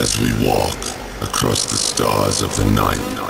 as we walk across the stars of the night.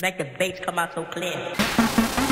Make the bass come out so clear.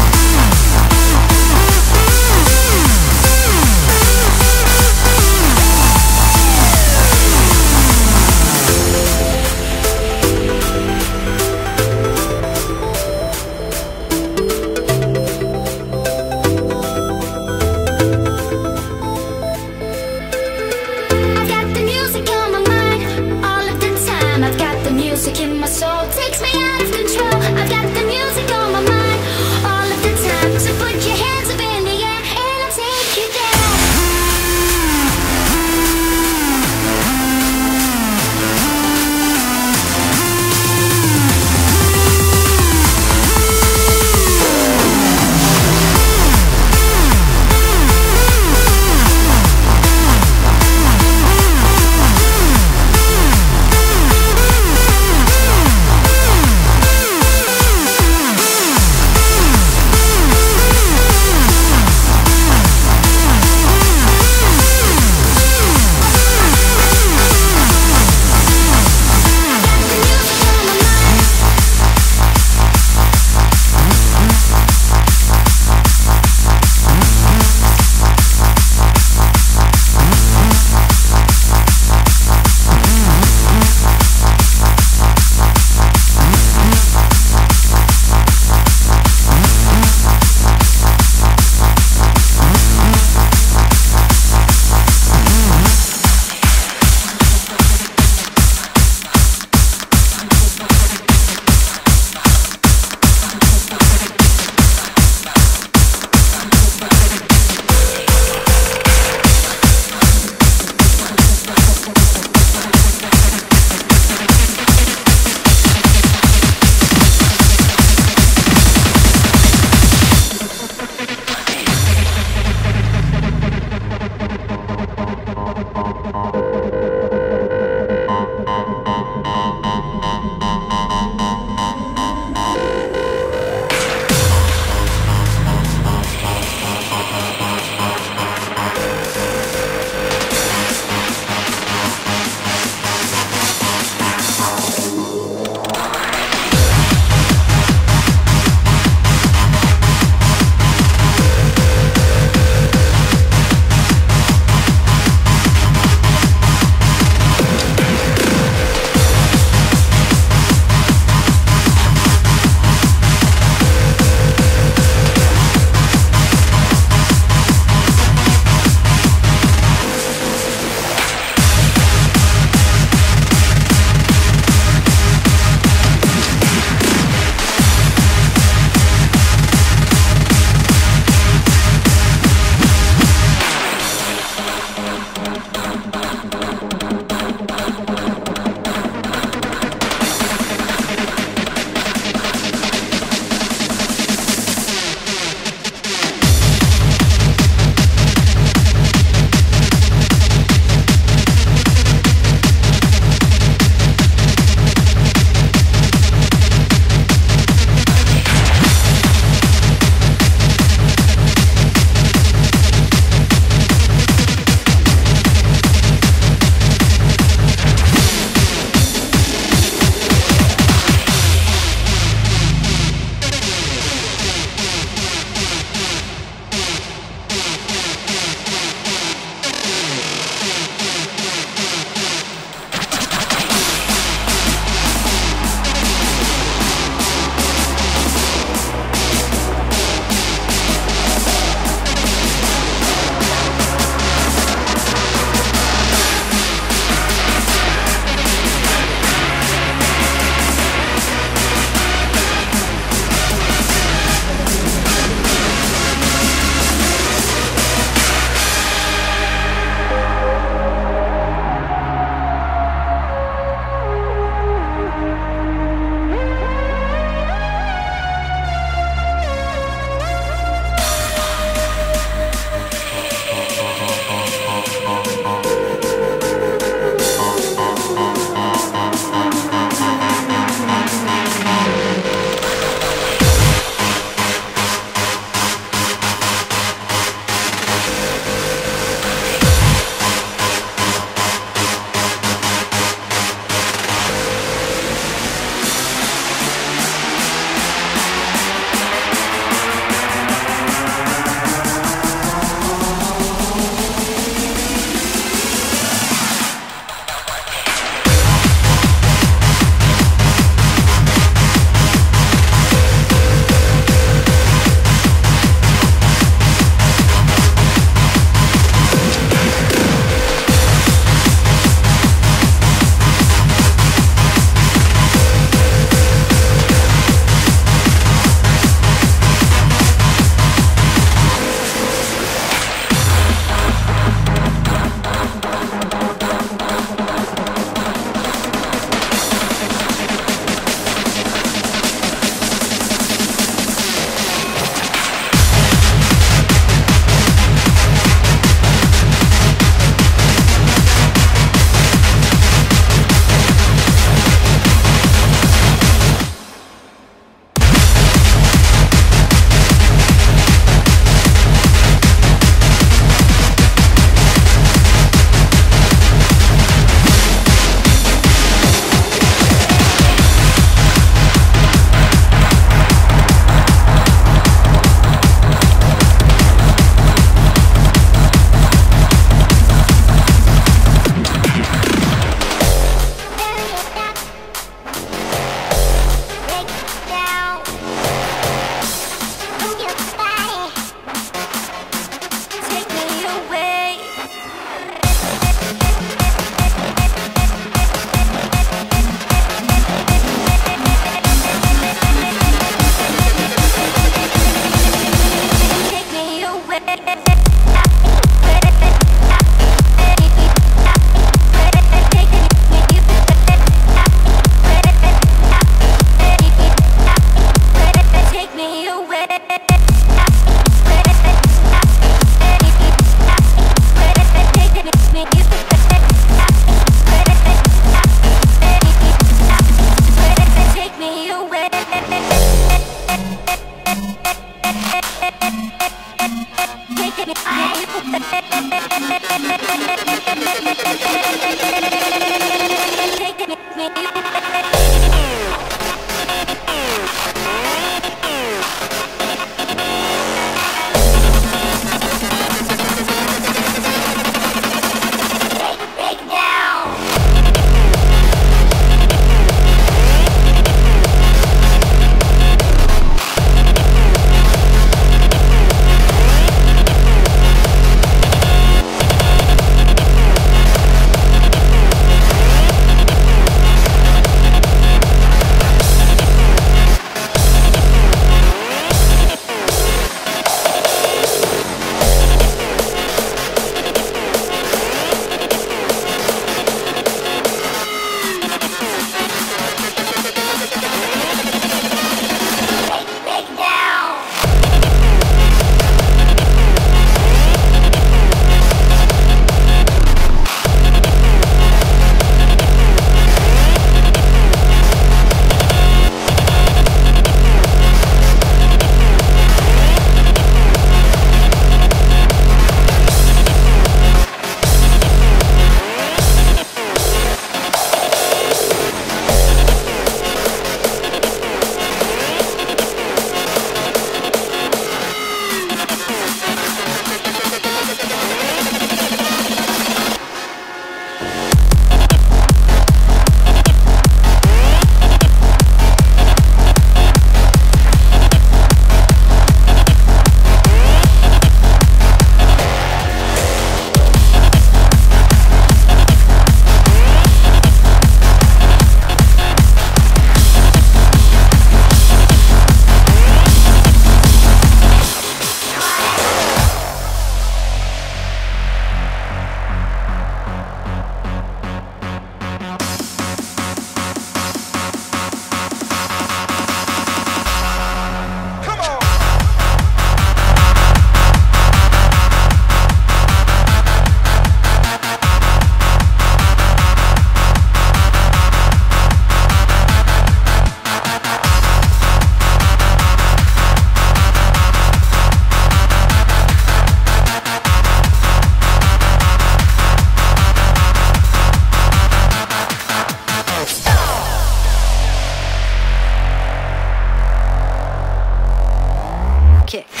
kick.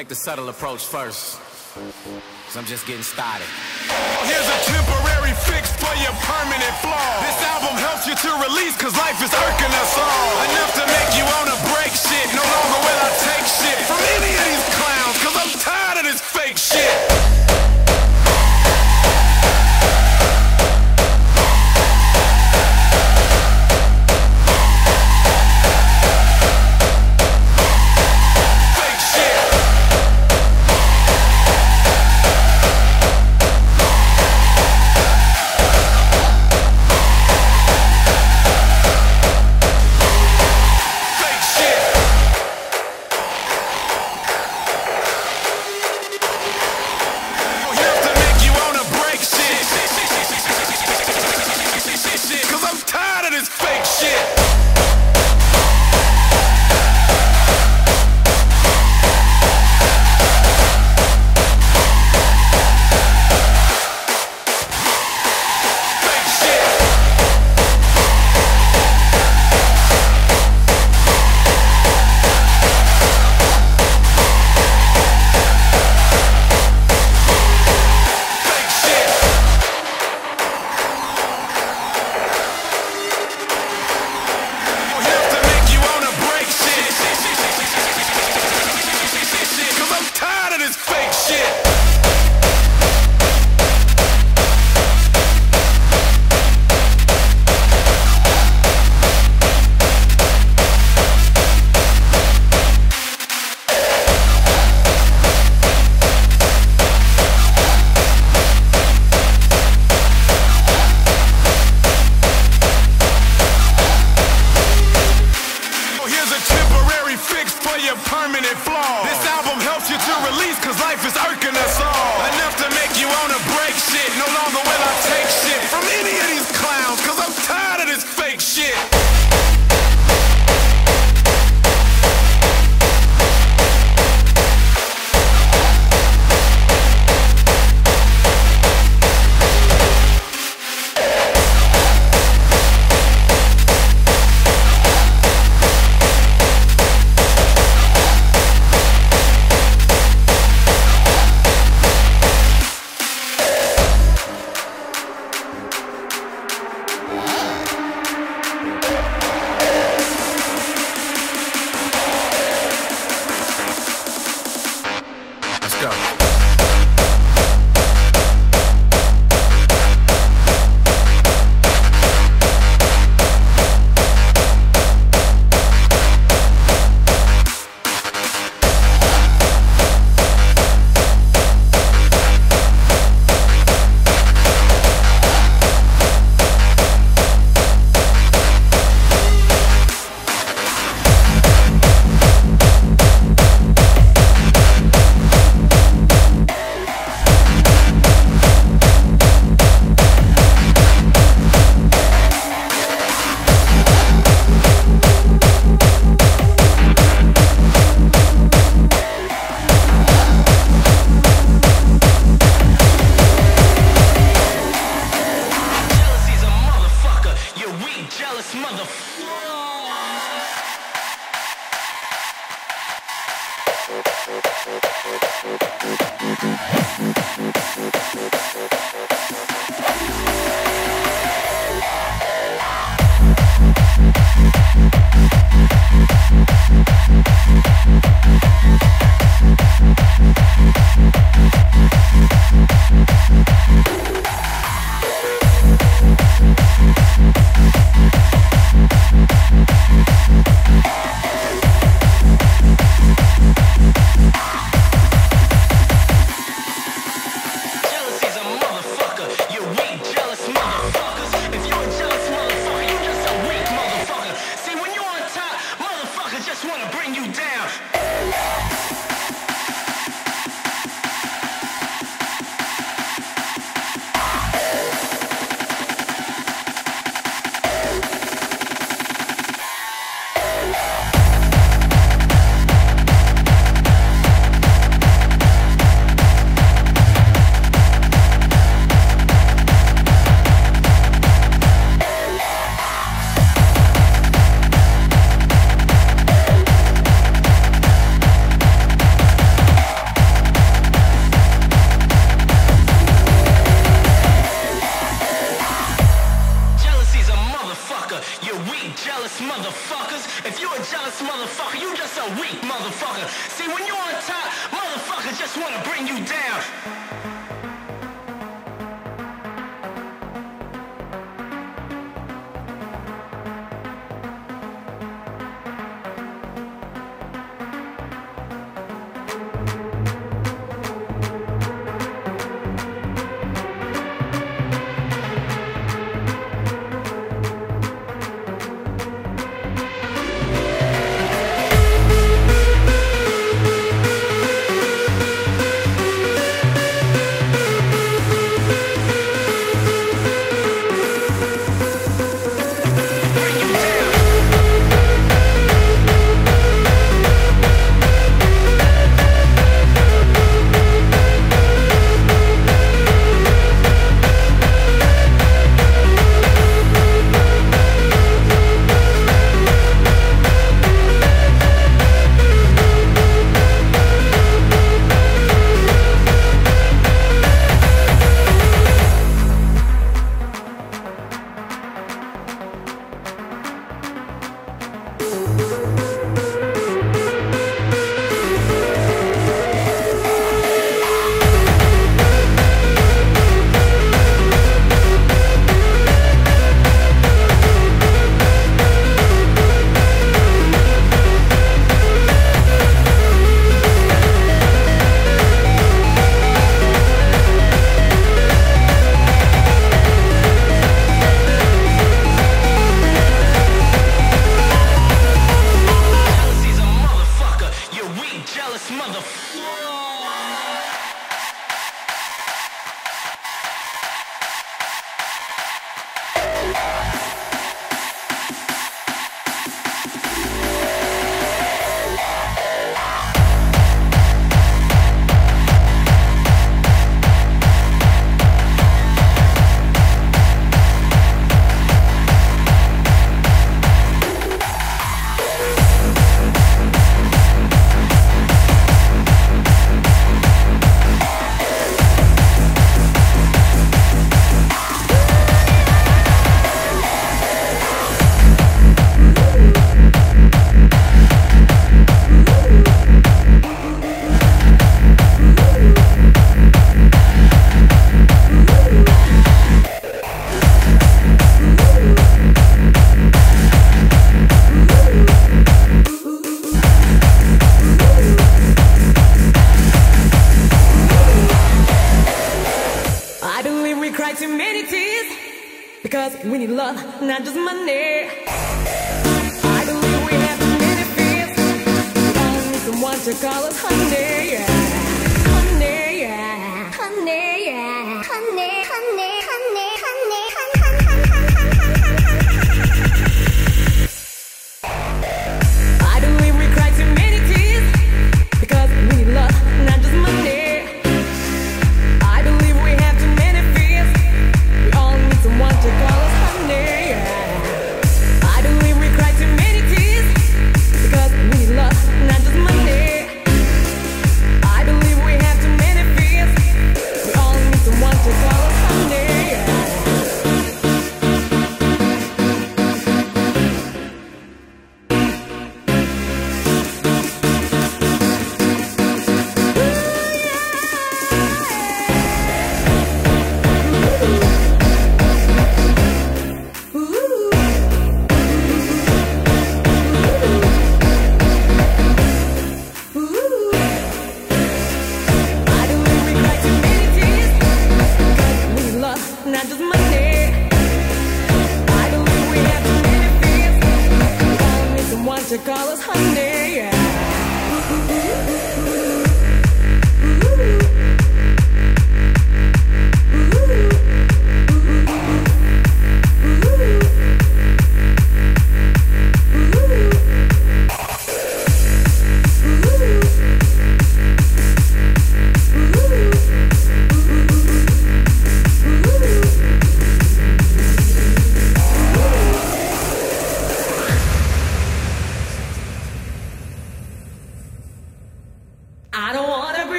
Take the subtle approach first. Cause I'm just getting started. Here's a temporary fix for your permanent flaw. This album helps you to release cause life is irking us all. Enough to make you wanna break shit. No longer will I take shit from any of these clowns cause I'm tired of this fake shit.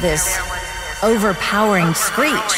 This overpowering screech.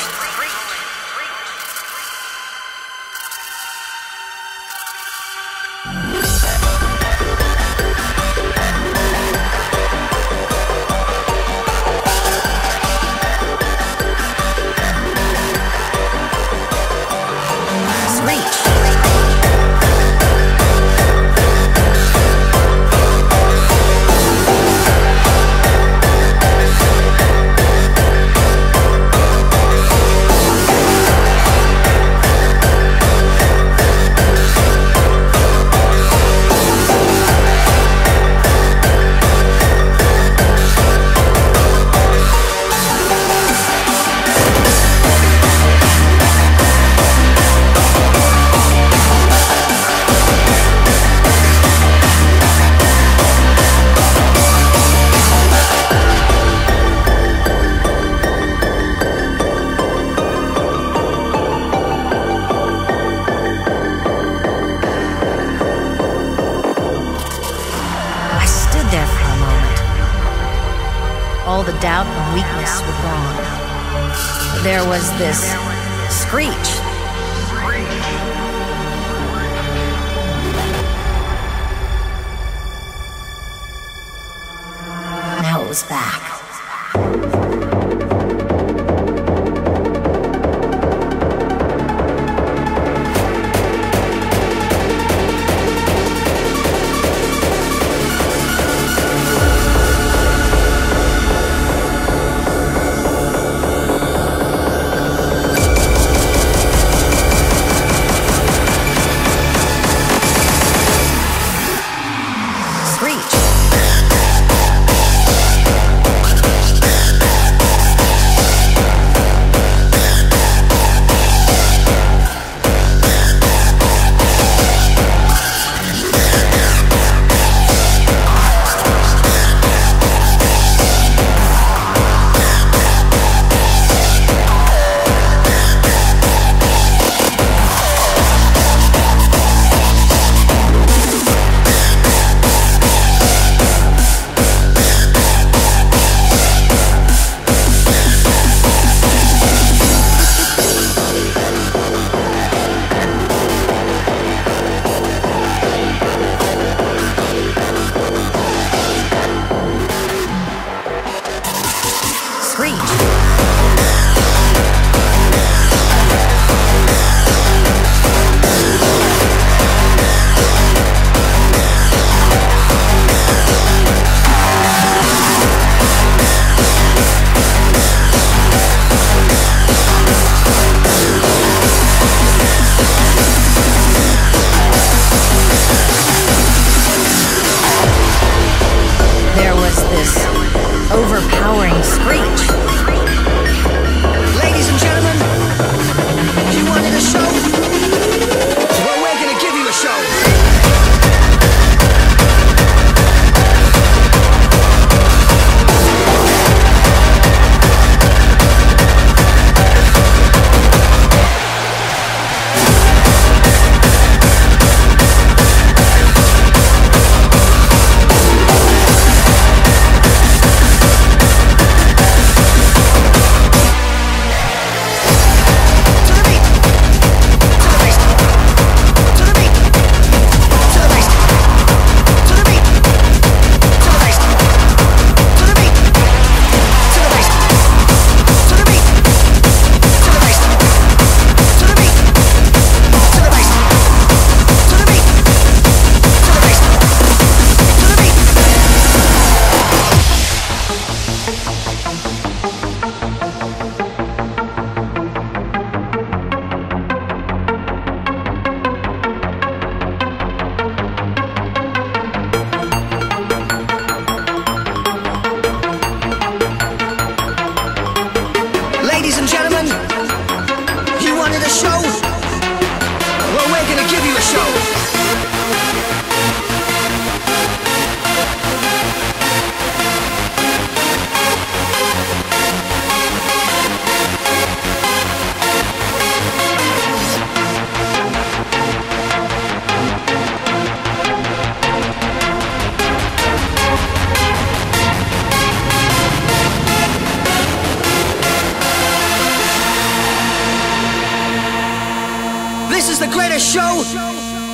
This is the greatest show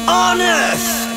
on earth.